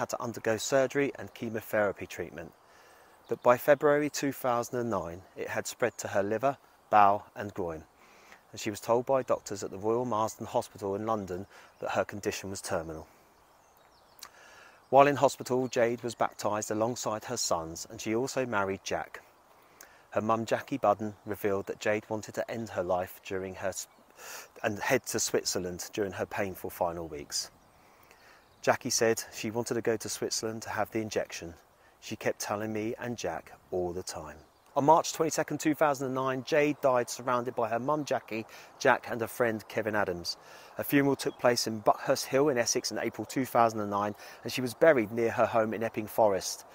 had to undergo surgery and chemotherapy treatment. But by February 2009, it had spread to her liver, bowel, and groin, and she was told by doctors at the Royal Marsden Hospital in London that her condition was terminal. While in hospital, Jade was baptised alongside her sons, and she also married Jack. Her mum, Jackie Budden, revealed that Jade wanted to end her life during her and head to Switzerland during her painful final weeks. Jackie said she wanted to go to Switzerland to have the injection. She kept telling me and Jack all the time. On March 22, 2009, Jade died surrounded by her mum Jackie, Jack, and her friend Kevin Adams. Her funeral took place in Buckhurst Hill in Essex in April 2009, and she was buried near her home in Epping Forest.